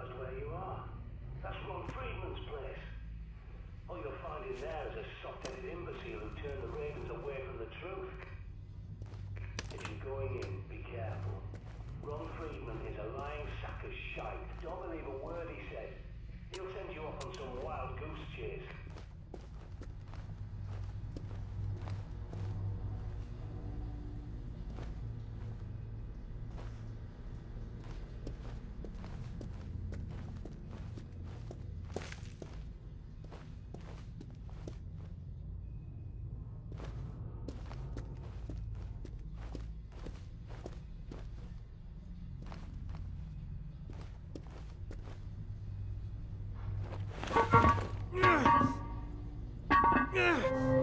Where you are. That's Ron Friedman's place. All you'll find in there is a soft-headed imbecile who turned the Ravens away from the truth. If you're going in, be careful. Ron Friedman is a lying sack of shite. Don't believe a word he Ugh!